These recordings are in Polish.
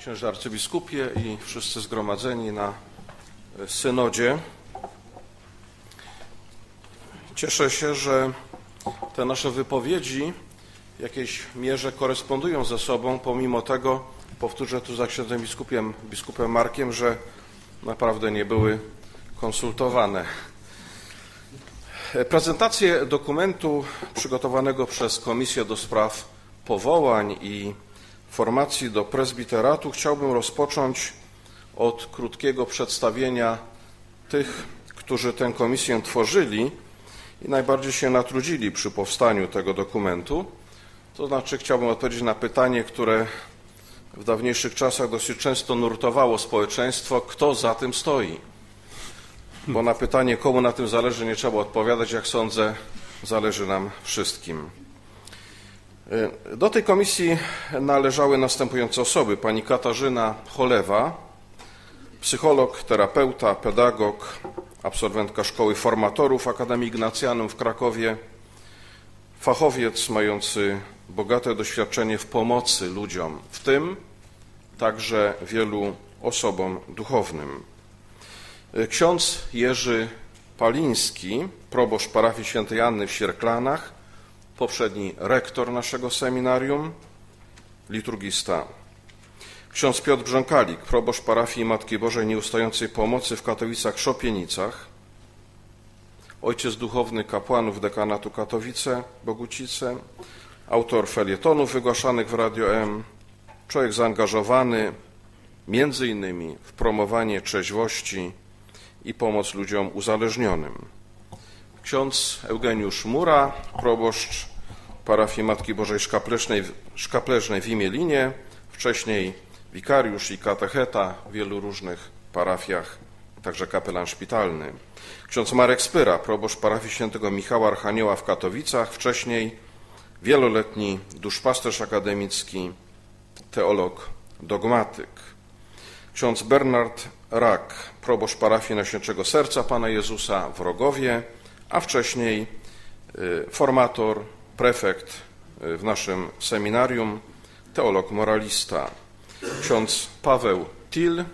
księże arcybiskupie i wszyscy zgromadzeni na synodzie. Cieszę się, że te nasze wypowiedzi w jakiejś mierze korespondują ze sobą, pomimo tego, powtórzę tu za księdzem biskupiem, biskupem Markiem, że naprawdę nie były konsultowane. Prezentację dokumentu przygotowanego przez Komisję do Spraw Powołań i Formacji do Prezbiteratu chciałbym rozpocząć od krótkiego przedstawienia tych, którzy tę komisję tworzyli i najbardziej się natrudzili przy powstaniu tego dokumentu. To znaczy chciałbym odpowiedzieć na pytanie, które w dawniejszych czasach dosyć często nurtowało społeczeństwo, kto za tym stoi. Bo na pytanie, komu na tym zależy, nie trzeba odpowiadać, jak sądzę, zależy nam wszystkim. Do tej komisji należały następujące osoby: pani Katarzyna Cholewa, psycholog, terapeuta, pedagog, absolwentka Szkoły Formatorów Akademii Ignacjanum w Krakowie, fachowiec mający bogate doświadczenie w pomocy ludziom, w tym także wielu osobom duchownym. Ksiądz Jerzy Paliński, proboszcz parafii świętej Anny w Sierklanach, poprzedni rektor naszego seminarium, liturgista. Ksiądz Piotr Brzękalik, proboszcz parafii Matki Bożej Nieustającej Pomocy w Katowicach-Szopienicach, ojciec duchowny kapłanów dekanatu Katowice-Bogucice, autor felietonów wygłaszanych w Radio M, człowiek zaangażowany między innymi w promowanie trzeźwości i pomoc ludziom uzależnionym. Ksiądz Eugeniusz Mura, proboszcz parafii Matki Bożej Szkapleżnej, Szkapleżnej w Imielinie, wcześniej wikariusz i katecheta w wielu różnych parafiach, także kapelan szpitalny. Ksiądz Marek Spyra, proboszcz parafii świętego Michała Archanioła w Katowicach, wcześniej wieloletni duszpasterz akademicki, teolog, dogmatyk. Ksiądz Bernard Rak, proboszcz parafii Najświętszego Serca Pana Jezusa w Rogowie, a wcześniej formator, prefekt w naszym seminarium, teolog moralista. Ksiądz Paweł Til,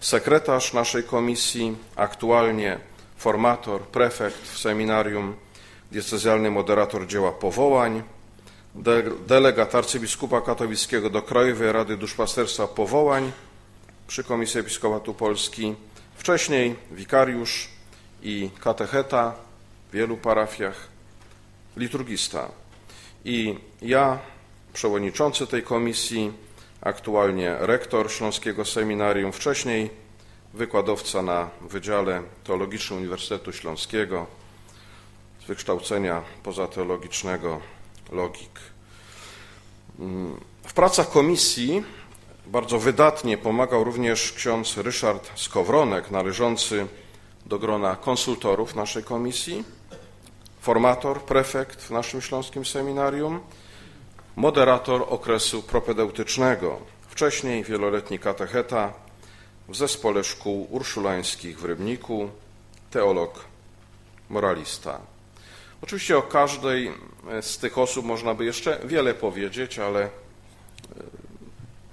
sekretarz naszej komisji, aktualnie formator, prefekt w seminarium, diecezjalny moderator dzieła powołań, de delegat arcybiskupa katowickiego do Krajowej Rady Duszpasterstwa Powołań przy Komisji Episkopatu Polski, wcześniej wikariusz i katecheta w wielu parafiach, liturgista. I ja, przewodniczący tej komisji, aktualnie rektor Śląskiego Seminarium, wcześniej wykładowca na Wydziale Teologicznym Uniwersytetu Śląskiego z wykształcenia pozateologicznego logik. W pracach komisji bardzo wydatnie pomagał również ksiądz Ryszard Skowronek, należący do grona konsultorów naszej komisji, formator, prefekt w naszym śląskim seminarium, moderator okresu propedeutycznego, wcześniej wieloletni katecheta w zespole szkół urszulańskich w Rybniku, teolog, moralista. Oczywiście o każdej z tych osób można by jeszcze wiele powiedzieć, ale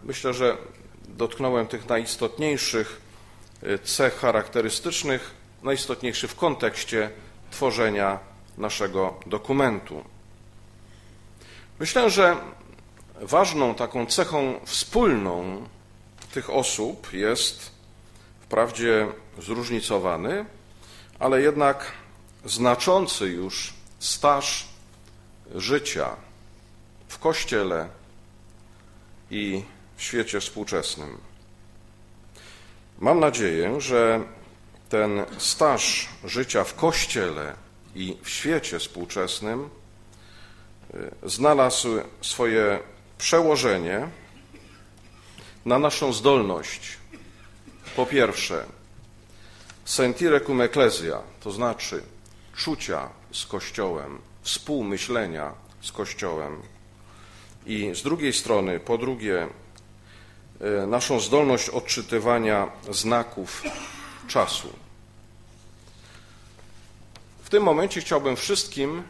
myślę, że dotknąłem tych najistotniejszych cech charakterystycznych, najistotniejszych w kontekście tworzenia naszego dokumentu. Myślę, że ważną taką cechą wspólną tych osób jest wprawdzie zróżnicowany, ale jednak znaczący już staż życia w Kościele i w świecie współczesnym. Mam nadzieję, że ten staż życia w Kościele i w świecie współczesnym znalazł swoje przełożenie na naszą zdolność, po pierwsze, sentire cum ecclesia, to znaczy czucia z Kościołem, współmyślenia z Kościołem. I z drugiej strony, po drugie, naszą zdolność odczytywania znaków czasu. W tym momencie chciałbym wszystkim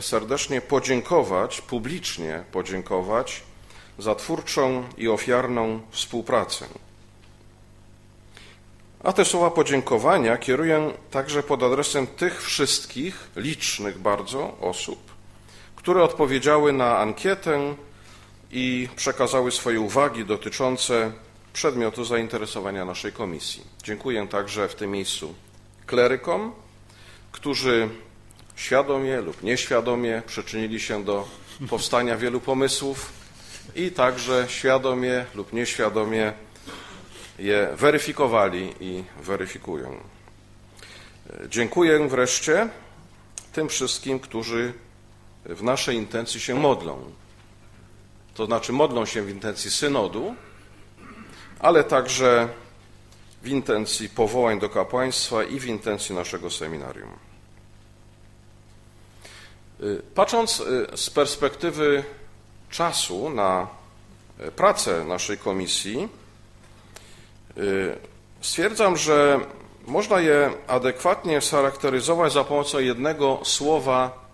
serdecznie podziękować, publicznie podziękować za twórczą i ofiarną współpracę. A te słowa podziękowania kieruję także pod adresem tych wszystkich, licznych bardzo osób, które odpowiedziały na ankietę i przekazały swoje uwagi dotyczące przedmiotu zainteresowania naszej komisji. Dziękuję także w tym miejscu klerykom, którzy świadomie lub nieświadomie przyczynili się do powstania wielu pomysłów i także świadomie lub nieświadomie je weryfikowali i weryfikują. Dziękuję wreszcie tym wszystkim, którzy w naszej intencji się modlą. To znaczy modlą się w intencji synodu, ale także w intencji powołań do kapłaństwa i w intencji naszego seminarium. Patrząc z perspektywy czasu na pracę naszej komisji, stwierdzam, że można je adekwatnie scharakteryzować za pomocą jednego słowa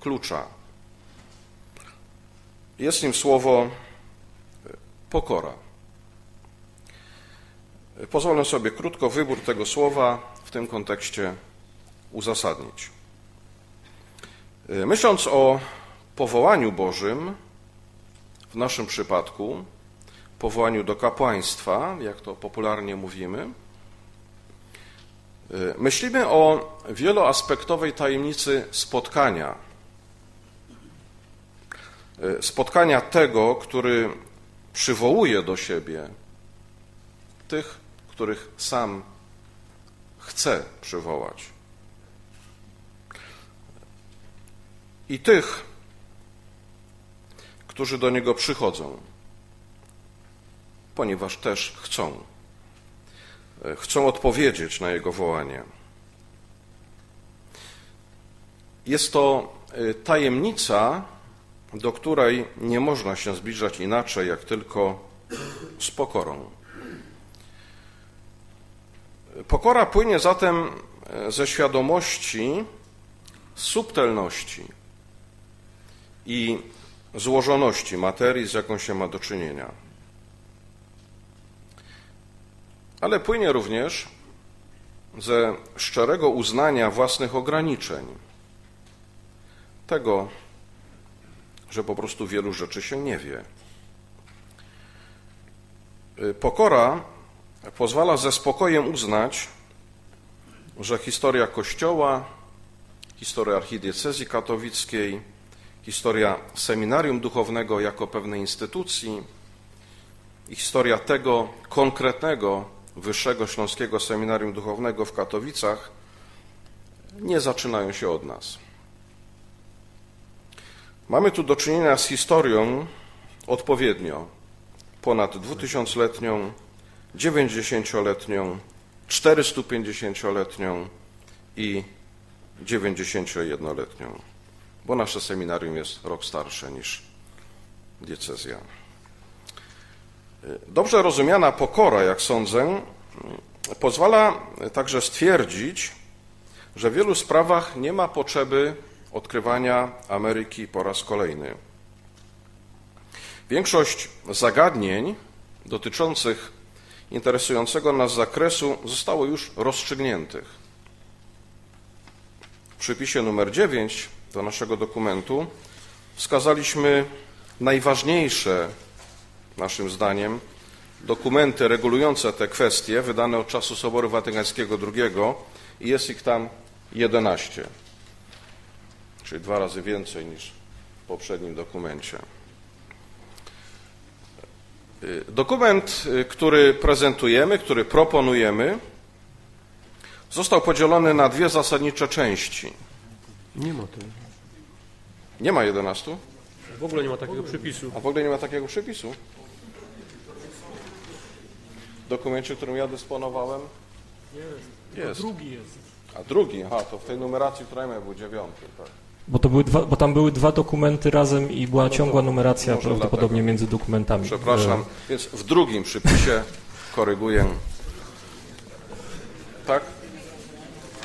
klucza. Jest nim słowo pokora. Pozwolę sobie krótko wybór tego słowa w tym kontekście uzasadnić. Myśląc o powołaniu Bożym, w naszym przypadku, powołaniu do kapłaństwa, jak to popularnie mówimy, myślimy o wieloaspektowej tajemnicy spotkania. Spotkania tego, który przywołuje do siebie tych, których sam chce przywołać. I tych, którzy do Niego przychodzą, ponieważ też chcą. Chcą odpowiedzieć na Jego wołanie. Jest to y, tajemnica, do której nie można się zbliżać inaczej, jak tylko z pokorą. Pokora płynie zatem e, ze świadomości subtelności i złożoności materii, z jaką się ma do czynienia. Ale płynie również ze szczerego uznania własnych ograniczeń, tego, że po prostu wielu rzeczy się nie wie. E, pokora pozwala ze spokojem uznać, że historia Kościoła, historia archidiecezji katowickiej, historia seminarium duchownego jako pewnej instytucji i historia tego konkretnego Wyższego Śląskiego Seminarium Duchownego w Katowicach nie zaczynają się od nas. Mamy tu do czynienia z historią odpowiednio ponad dwutysiącletnią, 90-letnią, 450-letnią i 91-letnią, bo nasze seminarium jest rok starsze niż diecezja. Dobrze rozumiana pokora, jak sądzę, pozwala także stwierdzić, że w wielu sprawach nie ma potrzeby odkrywania Ameryki po raz kolejny. Większość zagadnień dotyczących interesującego nas zakresu zostało już rozstrzygniętych. W przypisie numer 9 do naszego dokumentu wskazaliśmy najważniejsze, naszym zdaniem, dokumenty regulujące te kwestie, wydane od czasu Soboru Watykańskiego II i jest ich tam 11, czyli dwa razy więcej niż w poprzednim dokumencie. Y, dokument, y, który prezentujemy, który proponujemy, został podzielony na dwie zasadnicze części. Nie ma tego. Nie ma 11? W ogóle nie ma takiego przepisu. A w ogóle nie ma takiego przepisu? W dokumencie, którym ja dysponowałem? Jest. Jest. Drugi jest. A drugi, aha, to w tej numeracji, która miałem, był dziewiąty. Tak. Bo, to były dwa, bo tam były dwa dokumenty razem i była No ciągła numeracja może prawdopodobnie dlatego. między dokumentami. Przepraszam, więc w drugim przypisie koryguję. Tak?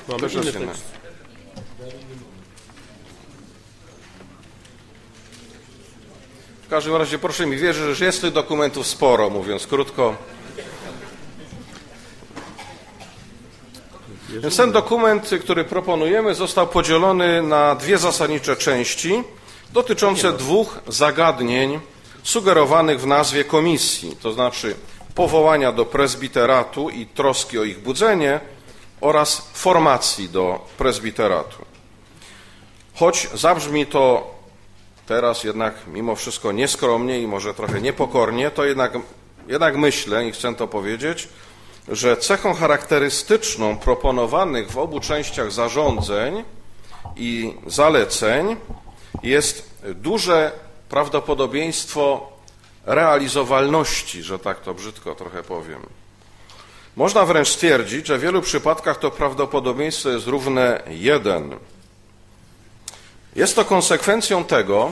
Mamy Też inny. tekst. W każdym razie proszę mi wierzyć, że jest tych dokumentów sporo, mówiąc krótko. Ten dokument, który proponujemy, został podzielony na dwie zasadnicze części dotyczące dwóch zagadnień sugerowanych w nazwie komisji, to znaczy powołania do prezbiteratu i troski o ich budzenie oraz formacji do prezbiteratu. Choć zabrzmi to teraz jednak mimo wszystko nieskromnie i może trochę niepokornie, to jednak, jednak myślę i chcę to powiedzieć, że cechą charakterystyczną proponowanych w obu częściach zarządzeń i zaleceń jest duże prawdopodobieństwo realizowalności, że tak to brzydko trochę powiem. Można wręcz stwierdzić, że w wielu przypadkach to prawdopodobieństwo jest równe jeden. Jest to konsekwencją tego,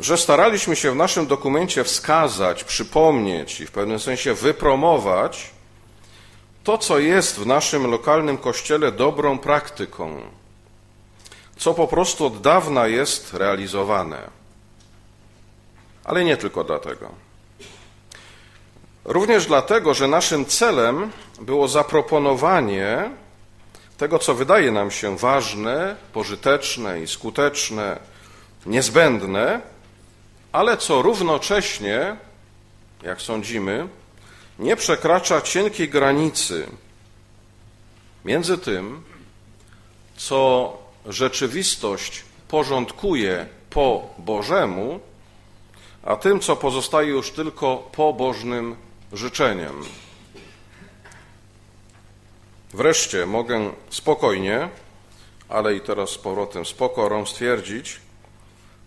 że staraliśmy się w naszym dokumencie wskazać, przypomnieć i w pewnym sensie wypromować to, co jest w naszym lokalnym kościele dobrą praktyką, co po prostu od dawna jest realizowane. Ale nie tylko dlatego. Również dlatego, że naszym celem było zaproponowanie tego, co wydaje nam się ważne, pożyteczne i skuteczne, niezbędne, ale co równocześnie, jak sądzimy, nie przekracza cienkiej granicy między tym, co rzeczywistość porządkuje po Bożemu, a tym, co pozostaje już tylko pobożnym życzeniem. Wreszcie mogę spokojnie, ale i teraz z powrotem z pokorą stwierdzić,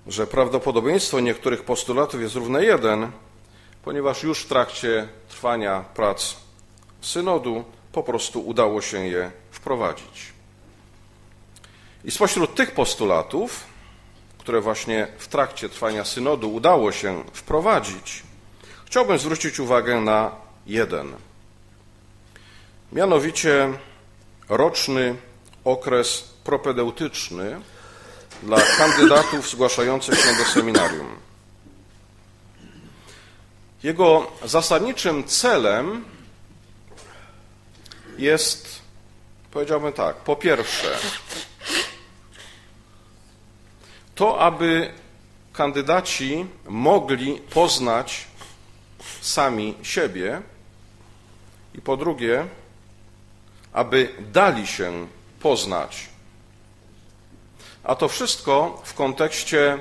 że prawdopodobieństwo niektórych postulatów jest równe jeden, ponieważ już w trakcie trwania prac synodu po prostu udało się je wprowadzić. I spośród tych postulatów, które właśnie w trakcie trwania synodu udało się wprowadzić, chciałbym zwrócić uwagę na jeden. Mianowicie roczny okres propedeutyczny dla kandydatów zgłaszających się do seminarium. Jego zasadniczym celem jest, powiedziałbym tak, po pierwsze, to, aby kandydaci mogli poznać sami siebie i po drugie, aby dali się poznać a to wszystko w kontekście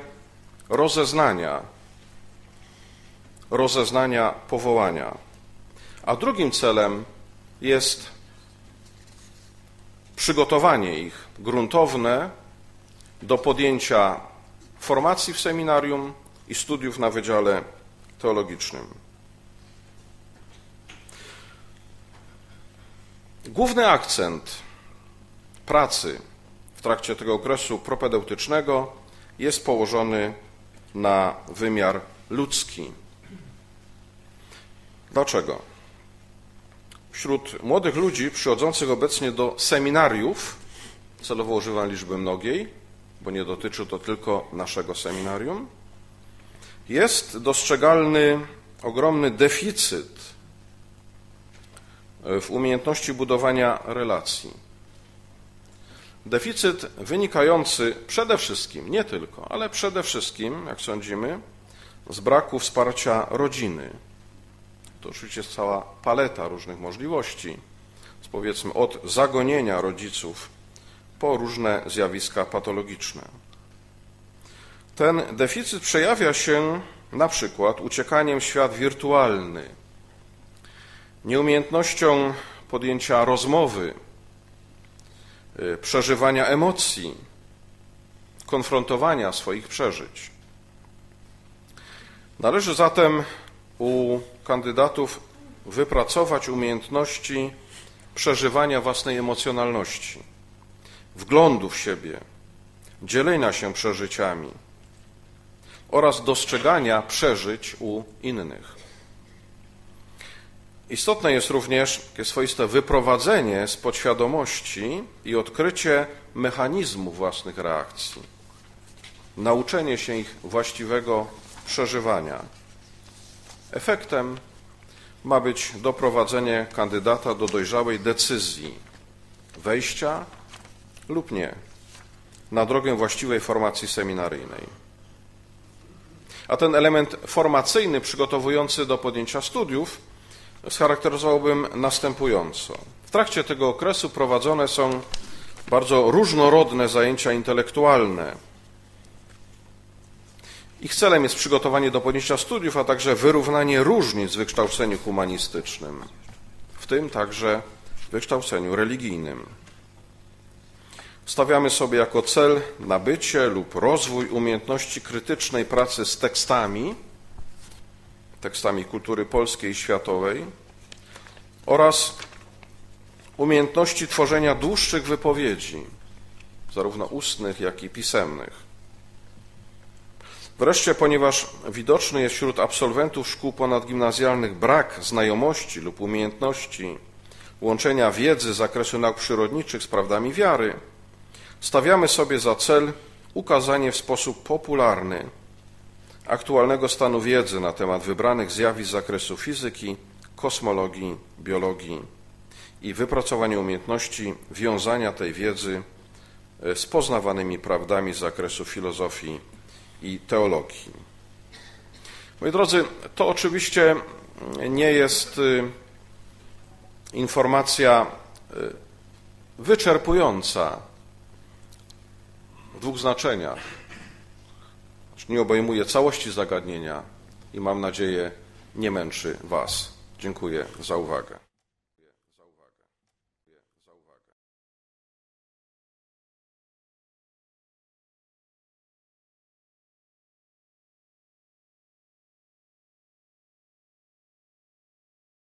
rozeznania, rozeznania powołania. A drugim celem jest przygotowanie ich gruntowne do podjęcia formacji w seminarium i studiów na Wydziale Teologicznym. Główny akcent pracy trakcie tego okresu propedeutycznego jest położony na wymiar ludzki. Dlaczego? Wśród młodych ludzi przychodzących obecnie do seminariów, celowo używam liczby mnogiej, bo nie dotyczy to tylko naszego seminarium, jest dostrzegalny ogromny deficyt w umiejętności budowania relacji. Deficyt wynikający przede wszystkim, nie tylko, ale przede wszystkim, jak sądzimy, z braku wsparcia rodziny. To oczywiście jest cała paleta różnych możliwości, powiedzmy od zagonienia rodziców po różne zjawiska patologiczne. Ten deficyt przejawia się na przykład uciekaniem w świat wirtualny, nieumiejętnością podjęcia rozmowy przeżywania emocji, konfrontowania swoich przeżyć. Należy zatem u kandydatów wypracować umiejętności przeżywania własnej emocjonalności, wglądu w siebie, dzielenia się przeżyciami oraz dostrzegania przeżyć u innych. Istotne jest również takie swoiste wyprowadzenie z podświadomości i odkrycie mechanizmu własnych reakcji. nauczenie się ich właściwego przeżywania. Efektem ma być doprowadzenie kandydata do dojrzałej decyzji wejścia lub nie na drogę właściwej formacji seminaryjnej. A ten element formacyjny przygotowujący do podjęcia studiów scharakteryzowałbym następująco. W trakcie tego okresu prowadzone są bardzo różnorodne zajęcia intelektualne. Ich celem jest przygotowanie do podjęcia studiów, a także wyrównanie różnic w wykształceniu humanistycznym, w tym także w wykształceniu religijnym. Stawiamy sobie jako cel nabycie lub rozwój umiejętności krytycznej pracy z tekstami, tekstami kultury polskiej i światowej oraz umiejętności tworzenia dłuższych wypowiedzi, zarówno ustnych, jak i pisemnych. Wreszcie, ponieważ widoczny jest wśród absolwentów szkół ponadgimnazjalnych brak znajomości lub umiejętności łączenia wiedzy z zakresu nauk przyrodniczych z prawdami wiary, stawiamy sobie za cel ukazanie w sposób popularny aktualnego stanu wiedzy na temat wybranych zjawisk z zakresu fizyki, kosmologii, biologii i wypracowanie umiejętności wiązania tej wiedzy e, z poznawanymi prawdami z zakresu filozofii i teologii. Moi drodzy, to oczywiście nie jest y, informacja y, wyczerpująca w dwóch znaczeniach. Znaczy, Nie obejmuje całości zagadnienia i mam nadzieję nie męczy Was. Dziękuję za uwagę.